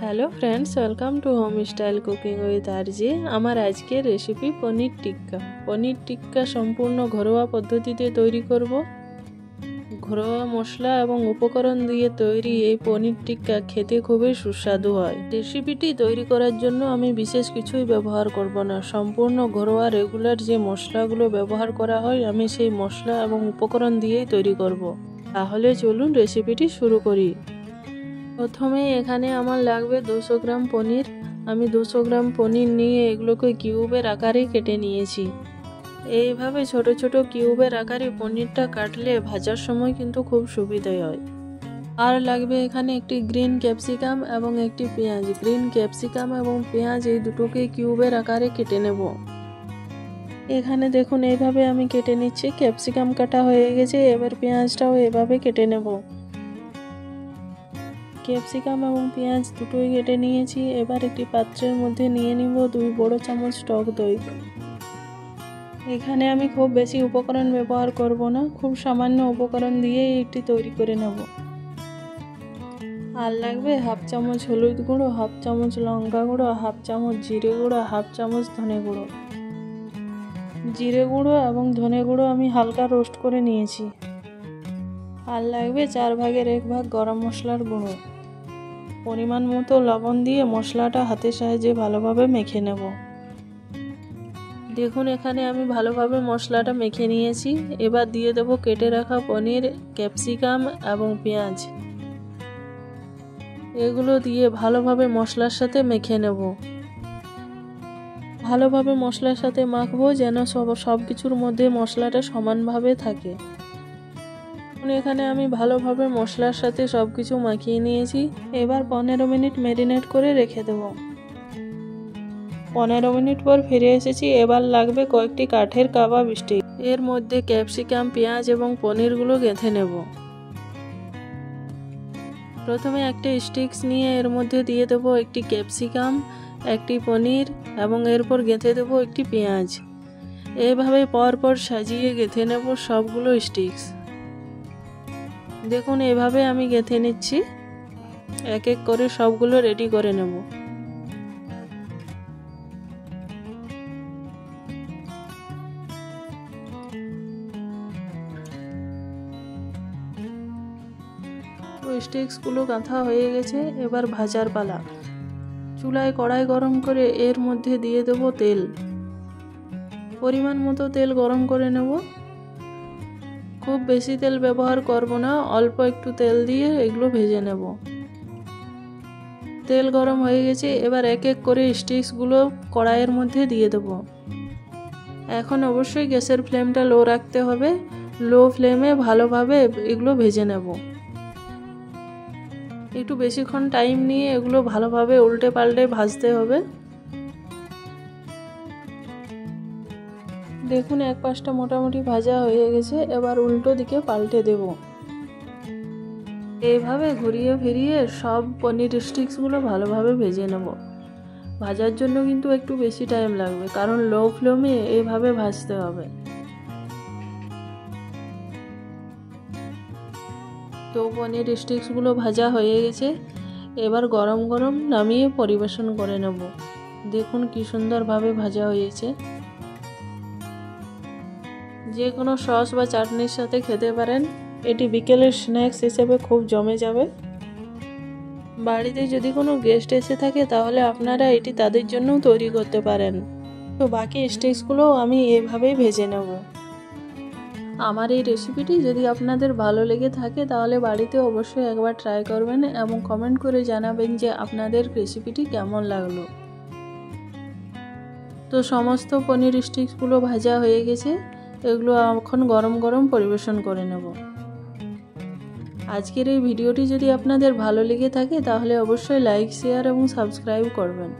Hello friends welcome to home style cooking with RG আমার আজকের recipe paneer tikka. Paneer tikka সম্পূর্ণ ঘরোয়া পদ্ধতিতে তৈরি করব। ঘরোয়া মশলা এবং উপকরণ দিয়ে তৈরি এই পনির টিক্কা খেতে খুবই সুস্বাদু হয়। রেসিপিটি তৈরি করার জন্য আমি বিশেষ কিছুই ব্যবহার করব না। সম্পূর্ণ ঘরোয়া রেগুলার যে মশলাগুলো ব্যবহার করা হয়, আমি সেই মশলা এবং উপকরণ দিয়েই তৈরি করব। তাহলে চলুন রেসিপিটি শুরু করি। প্রথমে এখানে আমার লাগবে দুশো গ্রাম পনির। আমি দুশো গ্রাম পনির নিয়ে এগুলোকে কিউবের আকারে কেটে নিয়েছি। এইভাবে ছোট ছোট কিউবের আকারে পনিরটা কাটলে ভাজার সময় কিন্তু খুব সুবিধাই হয়। আর লাগবে এখানে একটি গ্রিন ক্যাপসিকাম এবং একটি পেঁয়াজ। গ্রিন ক্যাপসিকাম এবং পেঁয়াজ এই দুটোকে কিউবের আকারে কেটে নেব। এখানে দেখুন, এইভাবে আমি কেটে নিচ্ছি। ক্যাপসিকাম কাটা হয়ে গেছে, এবার পেঁয়াজটাও এভাবে কেটে নেব। ক্যাপসিকাম এবং পেঁয়াজ দুটোই কেটে নিয়েছি। এবার একটি পাত্রের মধ্যে নিয়ে নিব দুই বড় চামচ টক দই। এখানে আমি খুব বেশি উপকরণ ব্যবহার করব না, খুব সামান্য উপকরণ দিয়ে এটি তৈরি করে নেব। আর লাগবে হাফ চামচ হলুদ গুঁড়ো, হাফ চামচ লঙ্কা গুঁড়ো, হাফ চামচ জিরে গুঁড়ো, হাফ চামচ ধনে গুঁড়ো। জিরে গুঁড়ো এবং ধনে গুঁড়ো আমি হালকা রোস্ট করে নিয়েছি। আর লাগবে চার ভাগের এক ভাগ গরম মশলার গুঁড়ো। পরিমাণ মতো লবণ দিয়ে মশলাটা হাতের সাহায্যে ভালোভাবে মেখে নেব। দেখুন, এখানে আমি ভালোভাবে মশলাটা মেখে নিয়েছি। এবার দিয়ে দেবো কেটে রাখা পনির, ক্যাপসিকাম এবং পেঁয়াজ। এগুলো দিয়ে ভালোভাবে মশলার সাথে মেখে নেব। ভালোভাবে মশলার সাথে মাখবো যেন সব সব কিছুর মধ্যে মশলাটা সমানভাবে থাকে। এখানে আমি ভালোভাবে মশলার সাথে সব কিছু মাখিয়ে নিয়েছি। এবার পনেরো মিনিট ম্যারিনেট করে রেখে দেব। পনেরো মিনিট পর ফিরে এসেছি। এবার লাগবে কয়েকটি কাঠের কাবাব স্টিক। এর মধ্যে ক্যাপসিকাম, পেঁয়াজ এবং পনিরগুলো গেঁথে নেব। প্রথমে একটা স্টিক্স নিয়ে এর মধ্যে দিয়ে দেব একটি ক্যাপসিকাম, একটি পনির এবং এরপর গেঁথে দেব একটি পেঁয়াজ। এইভাবে পরপর সাজিয়ে গেঁথে নেব সবগুলো স্টিক্স। দেখুন, এভাবে আমি গেঁথে নিচ্ছি। এক এক করে সবগুলো রেডি করে নেব। স্টিক্সগুলো গাঁথা হয়ে গেছে, এবার ভাজার পালা। চুলায় কড়াই গরম করে এর মধ্যে দিয়ে দেব তেল। পরিমাণ মতো তেল গরম করে নেব। খুব বেশি তেল ব্যবহার করব না, অল্প একটু তেল দিয়ে এগুলো ভেজে নেব। তেল গরম হয়ে গেছে, এবার এক এক করে স্টিক্সগুলো কড়াইয়ের মধ্যে দিয়ে দেব। এখন অবশ্যই গ্যাসের ফ্লেমটা লো রাখতে হবে। লো ফ্লেমে ভালোভাবে এগুলো ভেজে নেব। একটু বেশিক্ষণ টাইম নিয়ে এগুলো ভালোভাবে উল্টে পাল্টে ভাজতে হবে। দেখুন, এক পাশটা মোটামুটি ভাজা হয়ে গেছে, এবার উল্টো দিকে পাল্টে দেব। এইভাবে ঘুরিয়ে ফিরিয়ে সব পনির স্টিক্সগুলো ভালোভাবে ভেজে নেব। ভাজার জন্য কিন্তু একটু বেশি টাইম লাগবে, কারণ লো ফ্লেমে এইভাবে ভাজতে হবে। তো পনির স্টিক্সগুলো ভাজা হয়ে গেছে, এবার গরম গরম নামিয়ে পরিবেশন করে নেব। দেখুন কি সুন্দরভাবে ভাজা হয়েছে। যে কোনো সস বা চাটনির সাথে খেতে পারেন। এটি বিকেলের স্ন্যাক্স হিসেবে খুব জমে যাবে। বাড়িতে যদি কোনো গেস্ট এসে থাকে, তাহলে আপনারা এটি তাদের জন্যও তৈরি করতে পারেন। তো বাকি স্টিক্সগুলোও আমি এভাবেই ভেজে নেব। আমার এই রেসিপিটি যদি আপনাদের ভালো লেগে থাকে, তাহলে বাড়িতে অবশ্যই একবার ট্রাই করবেন এবং কমেন্ট করে জানাবেন যে আপনাদের রেসিপিটি কেমন লাগল। তো সমস্ত পনির স্টিক্সগুলো ভাজা হয়ে গেছে। এগুলো এখন গরম গরম পরিবেশন করে নেব। আজকের এই ভিডিওটি যদি আপনাদের ভালো লেগে থাকে, তাহলে অবশ্যই লাইক শেয়ার এবং সাবস্ক্রাইব করবেন।